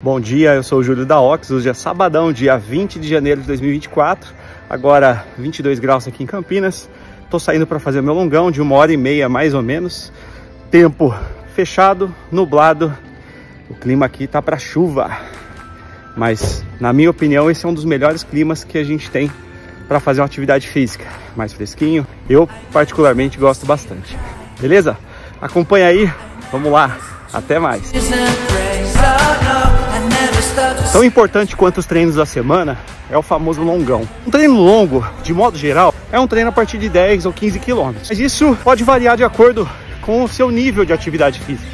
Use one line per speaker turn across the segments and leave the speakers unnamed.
Bom dia, eu sou o Júlio da Ox, hoje é sabadão, dia 20 de janeiro de 2024, agora 22 graus aqui em Campinas, tô saindo para fazer meu longão de uma hora e meia mais ou menos, tempo fechado, nublado, o clima aqui tá para chuva, mas na minha opinião esse é um dos melhores climas que a gente tem para fazer uma atividade física, mais fresquinho, eu particularmente gosto bastante, beleza? Acompanha aí, vamos lá, até mais! Tão importante quanto os treinos da semana é o famoso longão. Um treino longo, de modo geral, é um treino a partir de 10 ou 15 quilômetros. Mas isso pode variar de acordo com o seu nível de atividade física.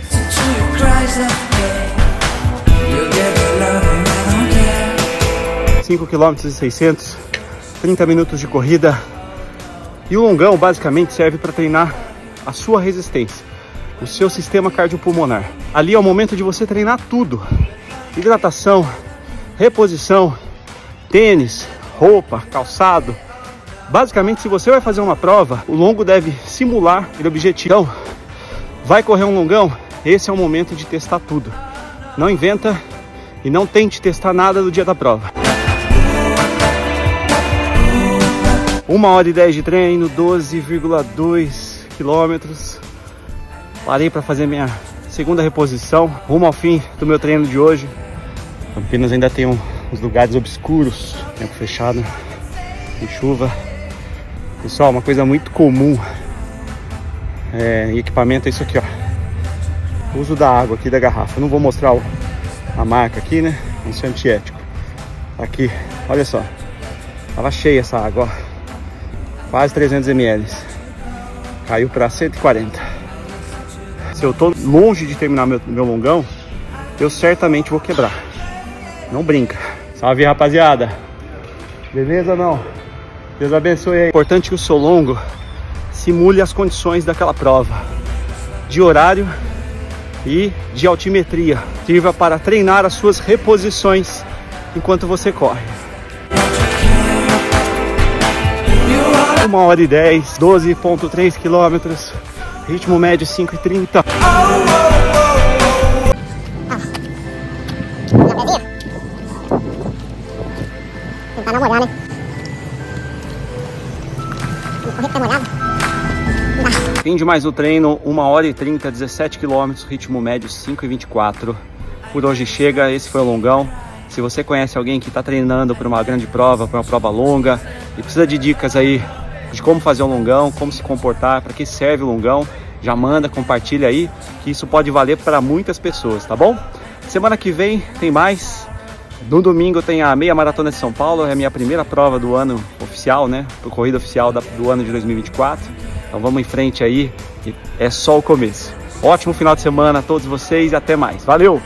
5 km e 600, 30 minutos de corrida. E o longão basicamente serve para treinar a sua resistência, o seu sistema cardiopulmonar. Ali é o momento de você treinar tudo, hidratação, reposição, tênis, roupa, calçado. Basicamente, se você vai fazer uma prova, o longo deve simular aquele objetivo. Então, vai correr um longão, esse é o momento de testar tudo. Não inventa e não tente testar nada no dia da prova. Uma hora e dez de treino, 12,2 quilômetros. Parei para fazer minha segunda reposição, rumo ao fim do meu treino de hoje. Campinas ainda tem um, uns lugares obscuros, tempo fechado, em chuva. Pessoal, uma coisa muito comum é, em equipamento é isso aqui, ó. Uso da água aqui da garrafa. Não vou mostrar o, a marca aqui, né? Isso é antiético. Aqui, olha só. Tava cheia essa água, ó. Quase 300 ml. Caiu para 140. Se eu tô longe de terminar meu, meu longão, eu certamente vou quebrar. Não brinca. Salve, rapaziada. Beleza não? Deus abençoe aí. Importante que o seu longo simule as condições daquela prova. De horário e de altimetria. Sirva para treinar as suas reposições enquanto você corre. Uma hora e 10, 12.3 quilômetros, ritmo médio 5,30.
Tentar namorar, né?
Fim de mais o treino, 1 hora e 30, 17 quilômetros, ritmo médio 5,24. Por hoje chega, esse foi o longão. Se você conhece alguém que está treinando para uma grande prova, para uma prova longa e precisa de dicas aí de como fazer um longão, como se comportar, para que serve o longão, já manda, compartilha aí, que isso pode valer para muitas pessoas, tá bom? Semana que vem tem mais. No domingo tem a meia maratona de São Paulo, é a minha primeira prova do ano oficial, né? Corrida oficial do ano de 2024. Então vamos em frente aí, é só o começo. Ótimo final de semana a todos vocês e até mais. Valeu!